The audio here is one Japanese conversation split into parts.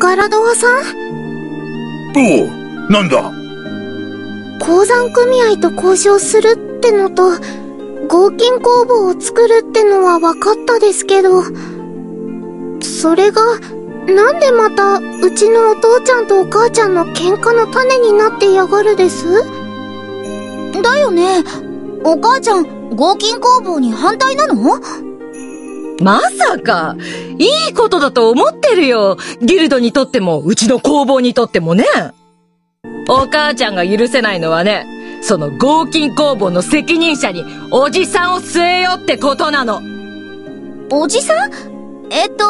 ガラドワさん？おう、なんだ？鉱山組合と交渉するってのと、合金工房を作るってのは分かったですけど、それが、なんでまた、うちのお父ちゃんとお母ちゃんの喧嘩の種になってやがるです？だよね。お母ちゃん、合金工房に反対なの？まさか、いいことだと思ってるよ。ギルドにとっても、うちの工房にとってもね。お母ちゃんが許せないのはね、その合金工房の責任者に、おじさんを据えよってことなの。おじさん？えっと、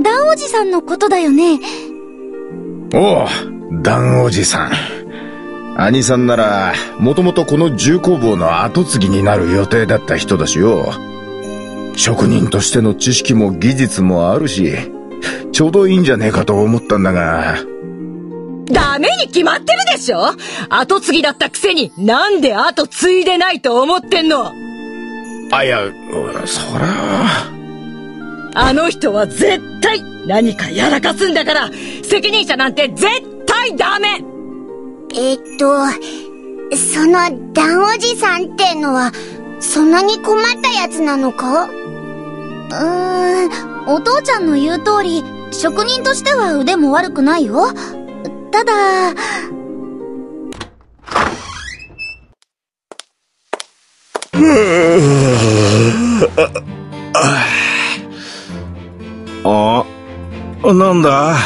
ダンおじさんのことだよね。おう、ダンおじさん。兄さんなら、もともとこの重工房の後継ぎになる予定だった人だしよ。職人としての知識も技術もあるし、ちょうどいいんじゃねえかと思ったんだが。ダメに決まってるでしょ後継ぎだったくせになんで後継いでないと思ってんの？あ、いや、そら。あの人は絶対何かやらかすんだから責任者なんて絶対ダメえっと、そのダンおじさんってのは、そんなに困ったやつなのか？うーん、お父ちゃんの言う通り、職人としては腕も悪くないよ。ただ、あ、なんだ？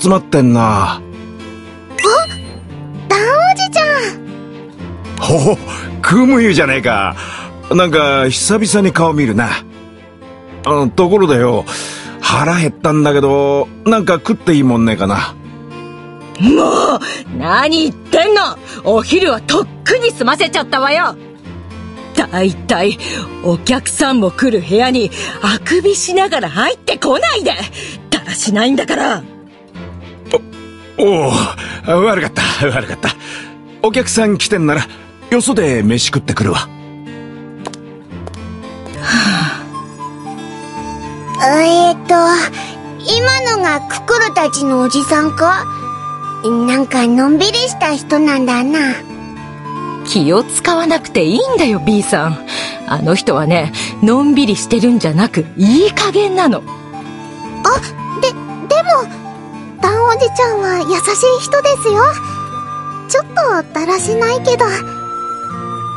集まってんな。ダンおじちゃんほほ、クムユじゃねえか。なんか、久々に顔見るな。あところだよ、腹減ったんだけど、なんか食っていいもんねえかな。もう何言ってんのお昼はとっくに済ませちゃったわよだいたいお客さんも来る部屋にあくびしながら入ってこないでだらしないんだからおお、悪かった、悪かった。お客さん来てんなら、よそで飯食ってくるわ。えーっと、今のがククルたちのおじさんか？なんかのんびりした人なんだな。気を使わなくていいんだよ B さんあの人はねのんびりしてるんじゃなくいい加減なのあ、で、でも、ダンおじちゃんは優しい人ですよ。ちょっとだらしないけど。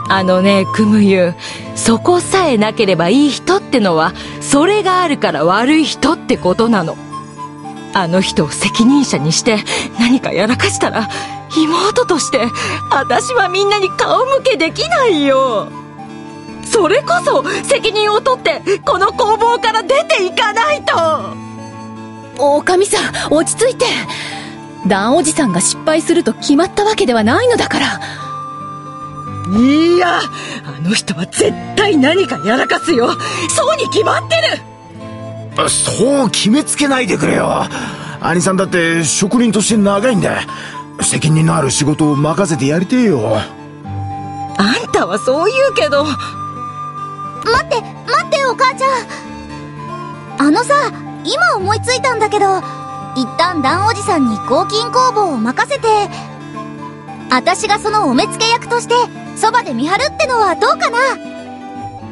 あのねクムユそこさえなければいい人ってのはそれがあるから悪い人ってことなの。あの人を責任者にして何かやらかしたら妹として私はみんなに顔向けできないよ。それこそ責任を取ってこの工房から出ていかないと。おかみさん落ち着いて。ダンおじさんが失敗すると決まったわけではないのだから。いやあの人は絶対何かやらかすよそうに決まってるそう決めつけないでくれよ。兄さんだって職人として長いんだ。責任のある仕事を任せてやりてえよ。あんたはそう言うけど待って、待ってお母ちゃん。あのさ、今思いついたんだけど、一旦ダンおじさんに合金工房を任せて、私がそのお目付け役として、そばで見張るってのはどうかな？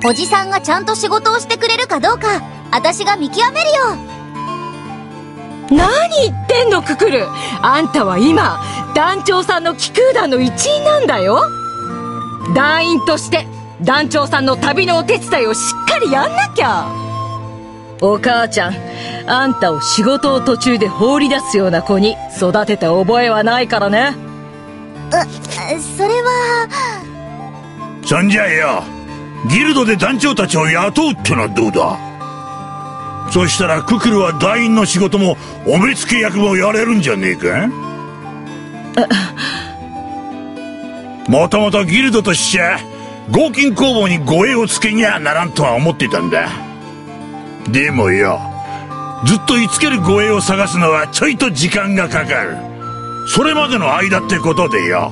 おじさんがちゃんと仕事をしてくれるかどうか、私が見極めるよ。何言ってんのククルあんたは今団長さんの気空団の一員なんだよ。団員として団長さんの旅のお手伝いをしっかりやんなきゃ。お母ちゃんあんたを仕事を途中で放り出すような子に育てた覚えはないからね。それは、そんじゃよ。ギルドで団長たちを雇うってのはどうだ？そしたらククルは団員の仕事もお目付け役もやれるんじゃねえか？もともとギルドとしちゃ合金工房に護衛をつけにゃならんとは思ってたんだ。でもよずっと居つける護衛を探すのはちょいと時間がかかる。それまでの間ってことでよ。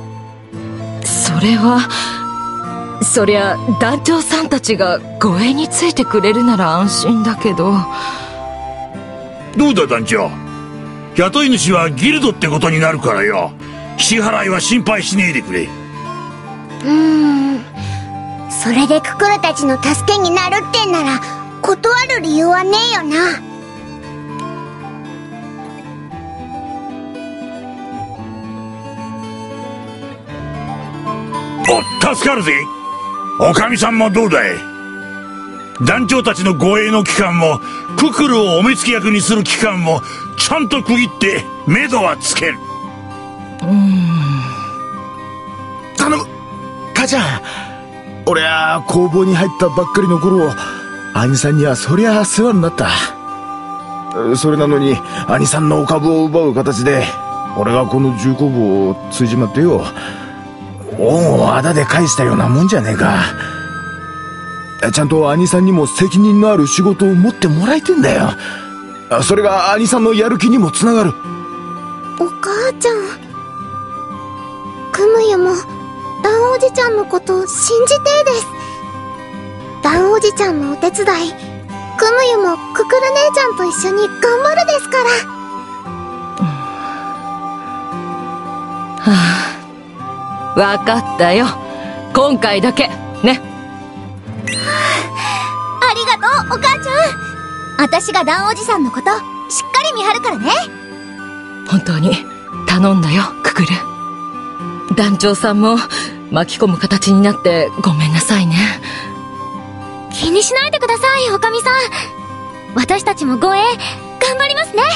それは。そりゃ団長さんたちが護衛についてくれるなら安心だけど。どうだ団長？雇い主はギルドってことになるからよ。支払いは心配しねえでくれ。うーん。それでククルたちの助けになるってんなら断る理由はねえよな。お助かるぜおかみさんもどうだい？団長たちの護衛の期間もククルをお目付け役にする期間もちゃんと区切って目処はつける。うん。頼む。母ちゃん。俺は工房に入ったばっかりの頃兄さんにはそりゃ世話になった。それなのに兄さんのお株を奪う形で俺がこの重工房を継いじまってよ。恩をあだで返したようなもんじゃねえか。ちゃんと兄さんにも責任のある仕事を持ってもらいてんだよ。それが兄さんのやる気にもつながる。お母ちゃん。クムユもダンおじちゃんのことを信じてえです。ダンおじちゃんのお手伝い。クムユもククル姉ちゃんと一緒に頑張るですからわかったよ。今回だけ。ね。ありがとうお母ちゃん。私がダンおじさんのことしっかり見張るからね。本当に頼んだよククル団長さんも巻き込む形になってごめんなさいね。気にしないでくださいおかみさん。私たちも護衛頑張りますね。ね